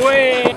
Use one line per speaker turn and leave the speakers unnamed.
Wait.